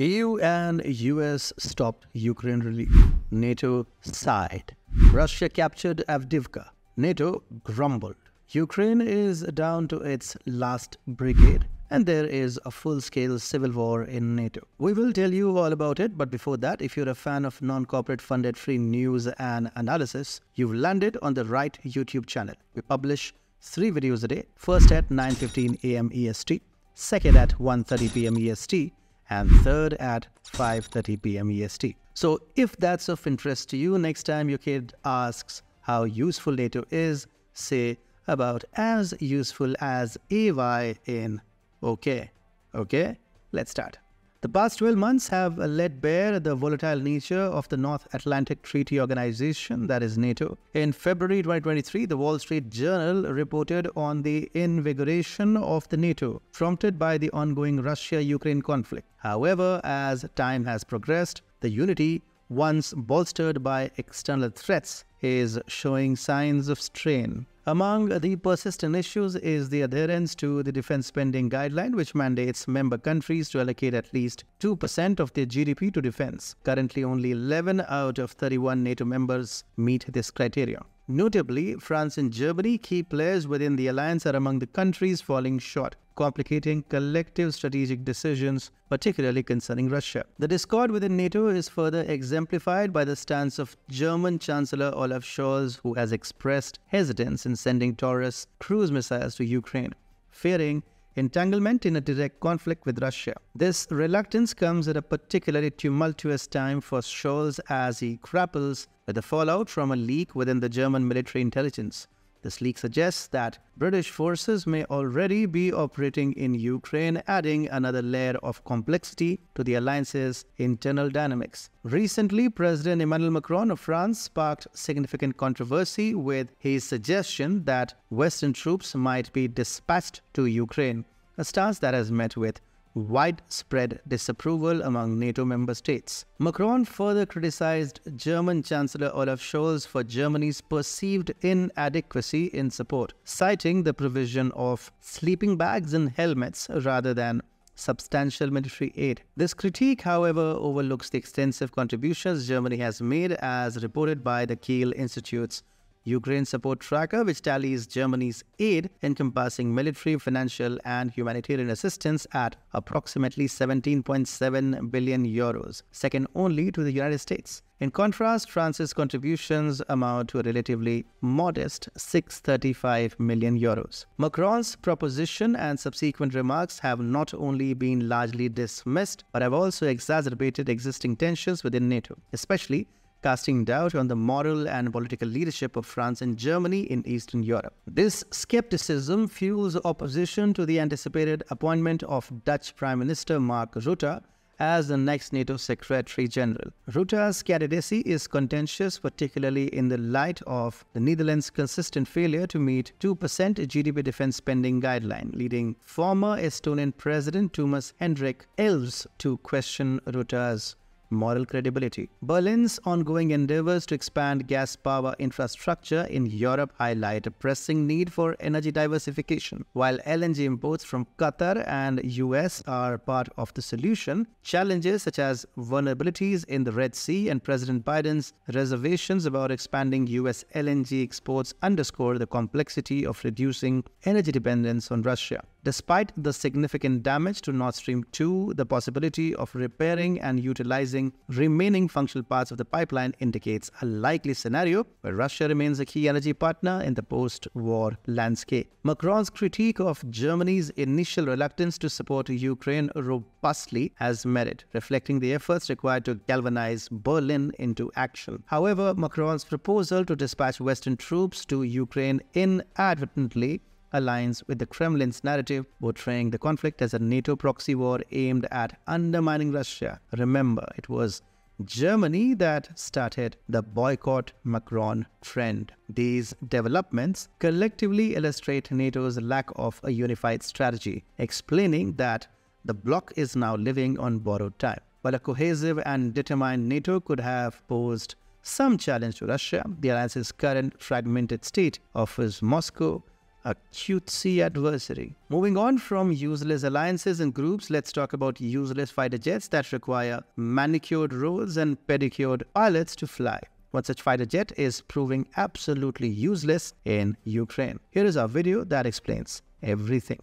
EU and US stopped Ukraine relief. NATO sighed. Russia captured Avdiivka. NATO grumbled. Ukraine is down to its last brigade and there is a full-scale civil war in NATO. We will tell you all about it, but before that, if you're a fan of non-corporate funded free news and analysis, you've landed on the right YouTube channel. We publish three videos a day, first at 9.15 am EST, second at 1.30 pm EST, and third at 5.30 pm EST. So if that's of interest to you, next time your kid asks how useful NATO is, say about as useful as AY in OK. Okay, let's start. The past 12 months have laid bare the volatile nature of the North Atlantic Treaty Organization, that is NATO. In February 2023, the Wall Street Journal reported on the invigoration of the NATO, prompted by the ongoing Russia-Ukraine conflict. However, as time has progressed, the unity, once bolstered by external threats, is showing signs of strain. Among the persistent issues is the adherence to the defense spending guideline, which mandates member countries to allocate at least 2% of their GDP to defense. Currently, only 11 out of 31 NATO members meet this criteria. Notably, France and Germany, key players within the alliance, are among the countries falling short complicating collective strategic decisions, particularly concerning Russia. The discord within NATO is further exemplified by the stance of German Chancellor Olaf Scholz, who has expressed hesitance in sending Taurus cruise missiles to Ukraine, fearing entanglement in a direct conflict with Russia. This reluctance comes at a particularly tumultuous time for Scholz as he grapples with the fallout from a leak within the German military intelligence. This leak suggests that British forces may already be operating in Ukraine, adding another layer of complexity to the alliance's internal dynamics. Recently, President Emmanuel Macron of France sparked significant controversy with his suggestion that Western troops might be dispatched to Ukraine, a stance that has met with widespread disapproval among NATO member states. Macron further criticized German Chancellor Olaf Scholz for Germany's perceived inadequacy in support, citing the provision of sleeping bags and helmets rather than substantial military aid. This critique, however, overlooks the extensive contributions Germany has made as reported by the Kiel Institute's Ukraine Support Tracker, which tallies Germany's aid encompassing military, financial, and humanitarian assistance at approximately 17.7 billion euros, second only to the United States. In contrast, France's contributions amount to a relatively modest 635 million euros. Macron's proposition and subsequent remarks have not only been largely dismissed, but have also exacerbated existing tensions within NATO, especially casting doubt on the moral and political leadership of France and Germany in Eastern Europe. This skepticism fuels opposition to the anticipated appointment of Dutch Prime Minister Mark Rutte as the next NATO Secretary General. Rutte's candidacy is contentious, particularly in the light of the Netherlands' consistent failure to meet 2% GDP defense spending guideline, leading former Estonian President Toomas Hendrik Ilves to question Rutte's moral credibility. Berlin's ongoing endeavors to expand gas power infrastructure in Europe highlight a pressing need for energy diversification. While LNG imports from Qatar and US are part of the solution, challenges such as vulnerabilities in the Red Sea and President Biden's reservations about expanding US LNG exports underscore the complexity of reducing energy dependence on Russia. Despite the significant damage to Nord Stream 2, the possibility of repairing and utilizing remaining functional parts of the pipeline indicates a likely scenario where Russia remains a key energy partner in the post war landscape. Macron's critique of Germany's initial reluctance to support Ukraine robustly has merit, reflecting the efforts required to galvanize Berlin into action. However, Macron's proposal to dispatch Western troops to Ukraine inadvertently aligns with the Kremlin's narrative portraying the conflict as a NATO proxy war aimed at undermining Russia. Remember, it was Germany that started the boycott Macron trend. These developments collectively illustrate NATO's lack of a unified strategy, explaining that the bloc is now living on borrowed time. While a cohesive and determined NATO could have posed some challenge to Russia, the alliance's current fragmented state offers Moscow a cutesy adversary. Moving on from useless alliances and groups, let's talk about useless fighter jets that require manicured roles and pedicured pilots to fly. One such fighter jet is proving absolutely useless in Ukraine. Here is our video that explains everything.